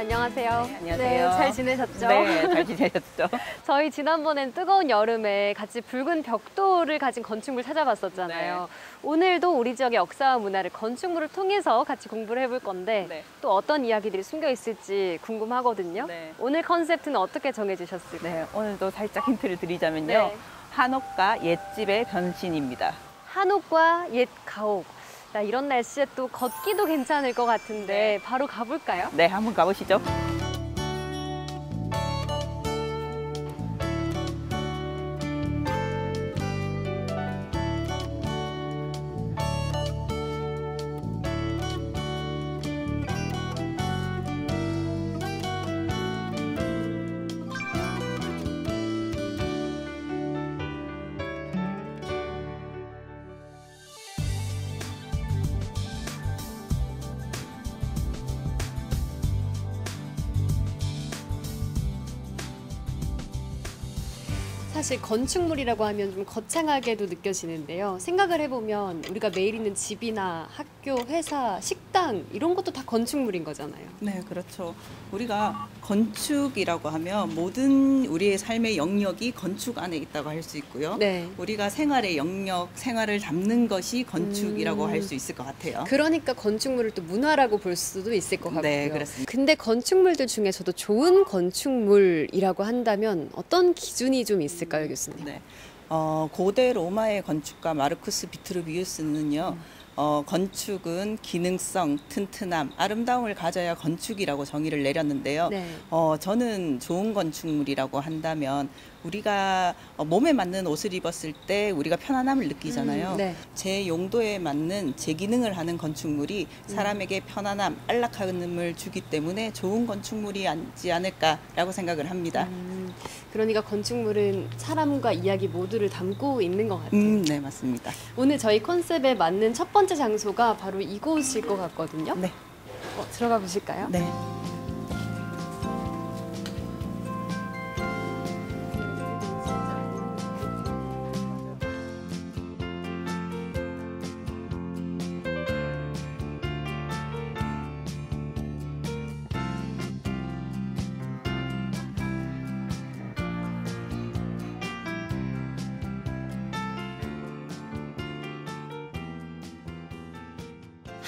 안녕하세요. 안녕하세요. 네, 잘 지내셨죠? 네, 잘 지내셨죠? 저희 지난번엔 뜨거운 여름에 같이 붉은 벽돌을 가진 건축물 찾아봤었잖아요. 네. 오늘도 우리 지역의 역사와 문화를 건축물을 통해서 같이 공부를 해볼 건데 네. 또 어떤 이야기들이 숨겨 있을지 궁금하거든요. 네. 오늘 컨셉트는 어떻게 정해주셨을까요? 네, 오늘도 살짝 힌트를 드리자면요. 네. 한옥과 옛집의 변신입니다. 한옥과 옛 가옥. 나 이런 날씨에 또 걷기도 괜찮을 것 같은데 바로 가볼까요? 네, 한번 가보시죠. 사실 건축물이라고 하면 좀 거창하게도 느껴지는데요. 생각을 해보면 우리가 매일 있는 집이나 학교, 회사, 식당 이런 것도 다 건축물인 거잖아요. 네, 그렇죠. 우리가 건축이라고 하면 모든 우리의 삶의 영역이 건축 안에 있다고 할 수 있고요. 네. 우리가 생활의 영역, 생활을 담는 것이 건축이라고 음. 할수 있을 것 같아요. 그러니까 건축물을 또 문화라고 볼 수도 있을 것 같고요. 네, 그렇습니다. 근데 건축물들 중에서도 좋은 건축물이라고 한다면 어떤 기준이 좀 있을까요, 교수님? 네. 어, 고대 로마의 건축가 마르쿠스 비트루비우스는요. 어, 건축은 기능성, 튼튼함, 아름다움을 가져야 건축이라고 정의를 내렸는데요. 네. 어, 저는 좋은 건축물이라고 한다면 우리가 어, 몸에 맞는 옷을 입었을 때 우리가 편안함을 느끼잖아요. 음, 네. 제 용도에 맞는 제 기능을 하는 건축물이 음. 사람에게 편안함, 안락함을 주기 때문에 좋은 건축물이 아니지 않을까라고 생각을 합니다. 음, 그러니까 건축물은 사람과 이야기 모두를 담고 있는 것 같아요. 음, 네, 맞습니다. 오늘 저희 컨셉에 맞는 첫 번째 장소가 바로 이곳일 것 같거든요. 네, 어, 들어가 보실까요? 네.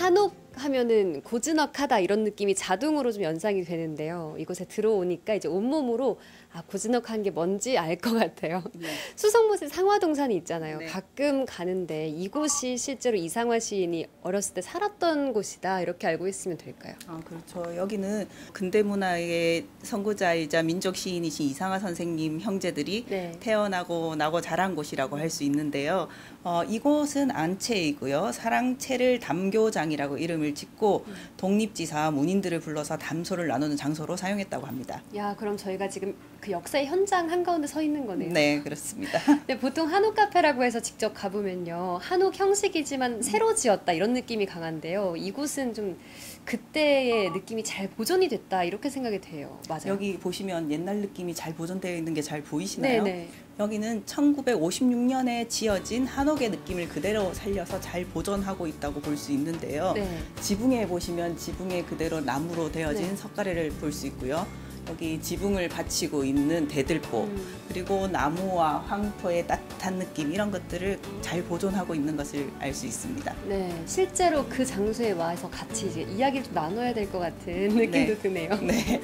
한옥 하면은 고즈넉하다 이런 느낌이 자동으로 좀 연상이 되는데요. 이곳에 들어오니까 이제 온몸으로 아 고즈넉한 게 뭔지 알 것 같아요. 네. 수성못에 상화동산이 있잖아요. 네. 가끔 가는데 이곳이 실제로 이상화 시인이 어렸을 때 살았던 곳이다 이렇게 알고 있으면 될까요? 아, 그렇죠. 여기는 근대 문화의 선구자이자 민족 시인이신 이상하 선생님 형제들이 네. 태어나고 나고 자란 곳이라고 할 수 있는데요. 어, 이곳은 안채이고요. 사랑채를 담교장이라고 이름을 짓고 독립지사와 문인들을 불러서 담소를 나누는 장소로 사용했다고 합니다. 야 그럼 저희가 지금 그 역사의 현장 한가운데 서 있는 거네요. 네, 그렇습니다. 네, 보통 한옥 카페라고 해서 직접 가보면요. 한옥 형식이지만 새로 지었다 이런 느낌이 강한데요. 이곳은 좀 그때의 느낌이 잘 보존이 됐다 이렇게 생각이 돼요. 맞아요. 여기 보시면 옛날 느낌이 잘 보존되어 있는 게 잘 보이시나요? 네네. 여기는 1956년에 지어진 한옥의 느낌을 그대로 살려서 잘 보존하고 있다고 볼 수 있는데요. 네. 지붕에 보시면 지붕에 그대로 나무로 되어진 네. 석가래를 볼 수 있고요. 여기 지붕을 받치고 있는 대들보 음. 그리고 나무와 황토의 따뜻한 느낌 이런 것들을 잘 보존하고 있는 것을 알 수 있습니다. 네. 실제로 그 장소에 와서 같이 이제 이야기를 좀 나눠야 될 것 같은 느낌도 네. 드네요. 네.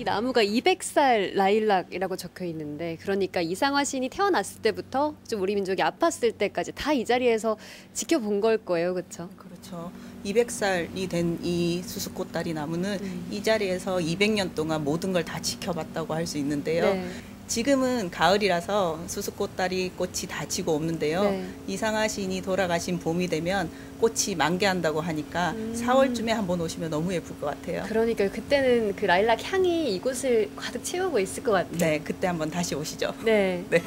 이 나무가 200살 라일락이라고 적혀 있는데 그러니까 이상화 시인이 태어났을 때부터 좀 우리 민족이 아팠을 때까지 다 이 자리에서 지켜본 걸 거예요. 그렇죠? 그렇죠. 200살이 된 이 수수꽃다리 나무는 음. 이 자리에서 200년 동안 모든 걸 다 지켜봤다고 할 수 있는데요. 네. 지금은 가을이라서 수수꽃다리 꽃이 다 지고 없는데요. 네. 이상하 시인이 돌아가신 봄이 되면 꽃이 만개한다고 하니까 음. 4월쯤에 한번 오시면 너무 예쁠 것 같아요. 그러니까 그때는 그 라일락 향이 이곳을 가득 채우고 있을 것 같아요. 네, 그때 한번 다시 오시죠. 네. 네.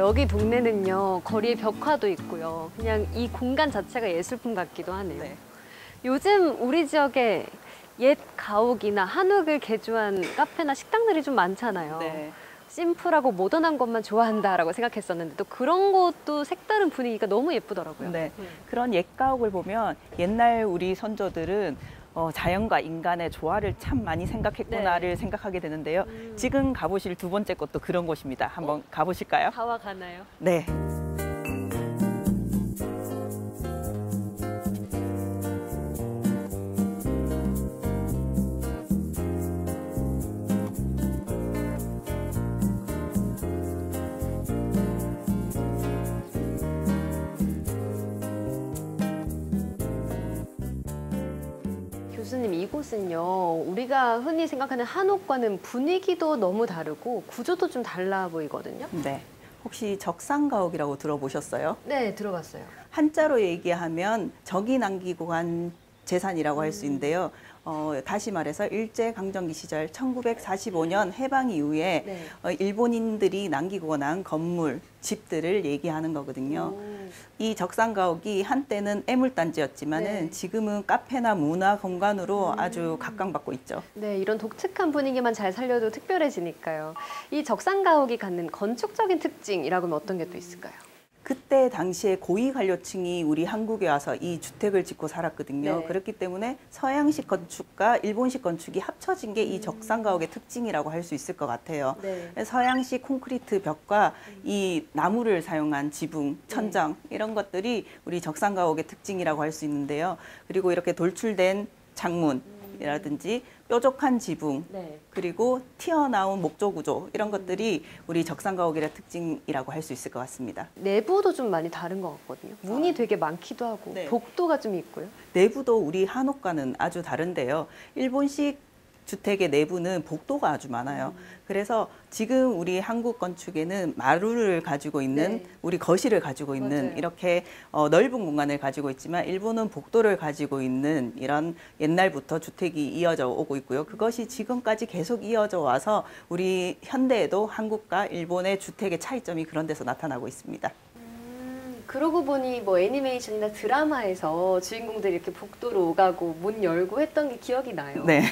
여기 동네는요 거리에 벽화도 있고요. 그냥 이 공간 자체가 예술품 같기도 하네요. 네. 요즘 우리 지역에 옛 가옥이나 한옥을 개조한 카페나 식당들이 좀 많잖아요. 네. 심플하고 모던한 것만 좋아한다라고 생각했었는데 또 그런 것도 색다른 분위기가 너무 예쁘더라고요. 네. 그런 옛 가옥을 보면 옛날 우리 선조들은 어, 자연과 인간의 조화를 참 많이 생각했구나를 생각하게 되는데요. 음. 지금 가보실 두 번째 곳도 그런 곳입니다. 한번 가보실까요? 다와 가나요? 네. 이곳은요 우리가 흔히 생각하는 한옥과는 분위기도 너무 다르고 구조도 좀 달라 보이거든요. 네. 혹시 적상가옥이라고 들어보셨어요? 네 들어봤어요. 한자로 얘기하면 적이 남기고 간 재산이라고 할 수 있는데요. 어, 다시 말해서 일제 강점기 시절 1945년 해방 이후에 네. 어, 일본인들이 남기고 난 건물, 집들을 얘기하는 거거든요. 음, 이 적상가옥이 한때는 애물단지였지만은 네. 지금은 카페나 문화 공간으로 아주 각광받고 있죠. 네 이런 독특한 분위기만 잘 살려도 특별해지니까요. 이 적산가옥이 갖는 건축적인 특징이라고 하면 어떤 게 또 있을까요? 그때 당시에 고위 관료층이 우리 한국에 와서 이 주택을 짓고 살았거든요. 네. 그렇기 때문에 서양식 건축과 일본식 건축이 합쳐진 게이 적상가옥의 특징이라고 할 수 있을 것 같아요. 네. 서양식 콘크리트 벽과 이 나무를 사용한 지붕, 천장 이런 것들이 우리 적상가옥의 특징이라고 할 수 있는데요. 그리고 이렇게 돌출된 창문이라든지 뾰족한 지붕 네. 그리고 튀어나온 목조 구조 이런 것들이 우리 적상가옥의 특징이라고 할 수 있을 것 같습니다. 내부도 좀 많이 다른 것 같거든요. 문이 되게 많기도 하고 네. 복도가 좀 있고요. 내부도 우리 한옥과는 아주 다른데요. 일본식 주택의 내부는 복도가 아주 많아요. 그래서 지금 우리 한국 건축에는 마루를 가지고 있는 네. 우리 거실을 가지고 있는 맞아요. 이렇게 어, 넓은 공간을 가지고 있지만 일본은 복도를 가지고 있는 이런 옛날부터 주택이 이어져 오고 있고요. 그것이 지금까지 계속 이어져 와서 우리 현대에도 한국과 일본의 주택의 차이점이 그런 데서 나타나고 있습니다. 음, 그러고 보니 뭐 애니메이션이나 드라마에서 주인공들이 이렇게 복도로 오가고 문 열고 했던 게 기억이 나요. 네.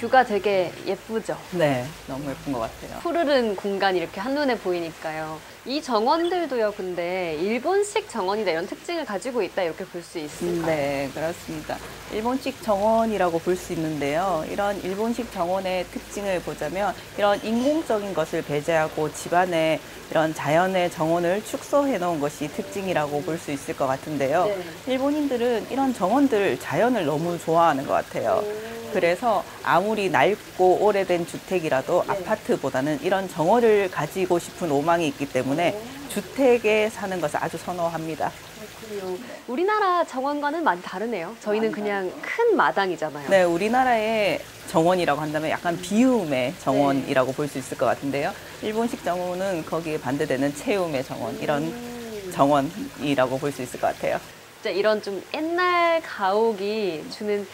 뷰가 되게 예쁘죠. 네. 너무 예쁜 것 같아요. 푸르른 공간이 이렇게 한눈에 보이니까요. 이 정원들도요, 근데 일본식 정원이다 이런 특징을 가지고 있다 이렇게 볼 수 있을까요? 네, 그렇습니다. 일본식 정원이라고 볼 수 있는데요. 이런 일본식 정원의 특징을 보자면 이런 인공적인 것을 배제하고 집안에 이런 자연의 정원을 축소해 놓은 것이 특징이라고 볼 수 있을 것 같은데요. 네. 일본인들은 이런 정원들, 자연을 너무 좋아하는 것 같아요. 그래서 아무리 낡고 오래된 주택이라도 네. 아파트보다는 이런 정원을 가지고 싶은 로망이 있기 때문에 주택에 사는 것을 아주 선호합니다. 그렇군요. 우리나라 정원과는 많이 다르네요. 저희는 많이 그냥 큰 마당이잖아요. 네, 우리나라의 정원이라고 한다면 약간 비움의 정원이라고 볼 수 있을 것 같은데요. 일본식 정원은 거기에 반대되는 체움의 정원, 이런 음, 정원이라고 볼 수 있을 것 같아요. 이런 좀 옛날 가옥이 주는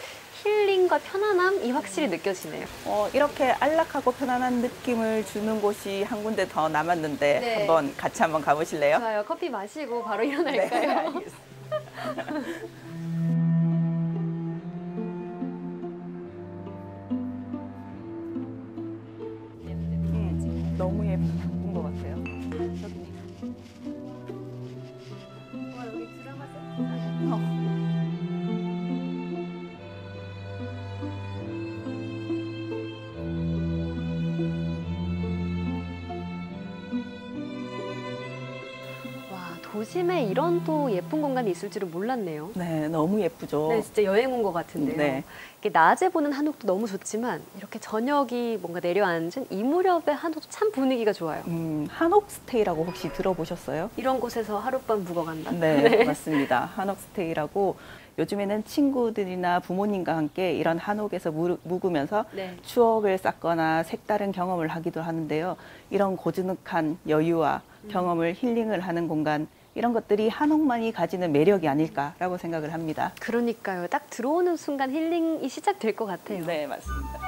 힐링과 편안함이 확실히 느껴지네요. 어, 이렇게 안락하고 편안한 느낌을 주는 곳이 한 군데 더 남았는데 네. 한번 같이 한번 가보실래요? 좋아요. 커피 마시고 바로 네, 일어날까요? 알겠습니다. 음, 너무 예쁜 것 같아요. 도심에 이런 또 예쁜 공간이 있을 줄은 몰랐네요. 네, 너무 예쁘죠. 네, 진짜 여행 온 것 같은데요. 네. 낮에 보는 한옥도 너무 좋지만 이렇게 저녁이 뭔가 내려앉은 이 무렵의 한옥도 참 분위기가 좋아요. 음, 한옥 stay라고 혹시 들어보셨어요? 이런 곳에서 하룻밤 묵어간다. 네, 맞습니다. 한옥 stay라고 요즘에는 친구들이나 부모님과 함께 이런 한옥에서 무- 묵으면서 네. 추억을 쌓거나 색다른 경험을 하기도 하는데요. 이런 고즈넉한 여유와 경험을 힐링을 하는 공간 이런 것들이 한옥만이 가지는 매력이 아닐까라고 생각을 합니다. 그러니까요. 딱 들어오는 순간 힐링이 시작될 것 같아요. 네, 맞습니다.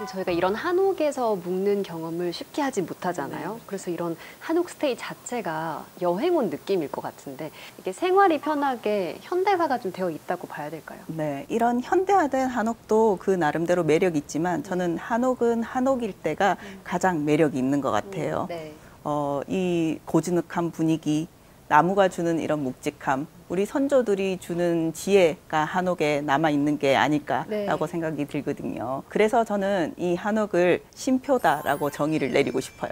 사실 저희가 이런 한옥에서 묵는 경험을 쉽게 하지 못하잖아요. 네. 그래서 이런 한옥 스테이 자체가 여행 온 느낌일 것 같은데 이게 생활이 편하게 현대화가 좀 되어 있다고 봐야 될까요? 네, 이런 현대화된 한옥도 그 나름대로 매력이 있지만 저는 한옥은 한옥일 때가 가장 매력이 있는 것 같아요. 네. 어, 이 고즈넉한 분위기, 나무가 주는 이런 묵직함, 우리 선조들이 주는 지혜가 한옥에 남아 있는 게 아닐까라고 네. 생각이 들거든요. 그래서 저는 이 한옥을 신표다라고 정의를 내리고 싶어요.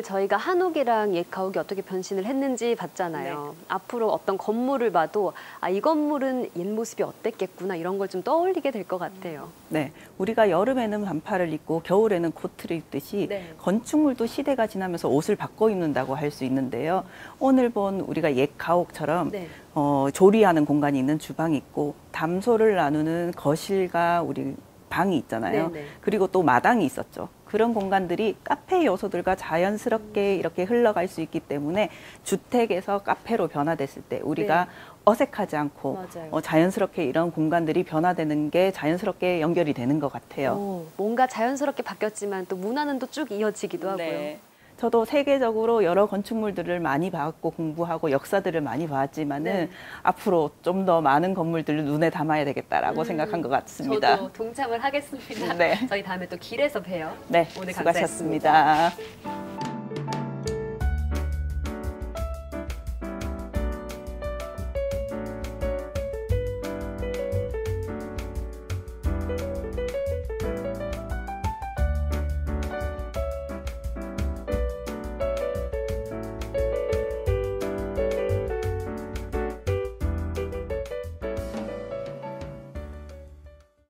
오늘 저희가 한옥이랑 옛 가옥이 어떻게 변신을 했는지 봤잖아요. 앞으로 어떤 건물을 봐도 아, 이 건물은 옛 모습이 어땠겠구나 이런 걸 좀 떠올리게 될 것 같아요. 네, 우리가 여름에는 반팔을 입고 겨울에는 코트를 입듯이 네. 건축물도 시대가 지나면서 옷을 바꿔 입는다고 할 수 있는데요. 오늘 본 우리가 옛 가옥처럼 네. 어, 조리하는 공간이 있는 주방이 있고 담소를 나누는 거실과 우리 방이 있잖아요. 네네. 그리고 또 마당이 있었죠. 그런 공간들이 카페 요소들과 자연스럽게 이렇게 흘러갈 수 있기 때문에 주택에서 카페로 변화됐을 때 우리가 네. 어색하지 않고. 어, 자연스럽게 이런 공간들이 변화되는 게 자연스럽게 연결이 되는 것 같아요. 오, 뭔가 자연스럽게 바뀌었지만 또 문화는 또 쭉 이어지기도 하고요. 네. 저도 세계적으로 여러 건축물들을 많이 봤고 공부하고 역사들을 많이 봤지만은 네. 앞으로 좀 더 많은 건물들을 눈에 담아야 되겠다라고 음, 생각한 것 같습니다. 저도 동참을 하겠습니다. 네. 저희 다음에 또 길에서 봬요. 네, 오늘 수고하셨습니다.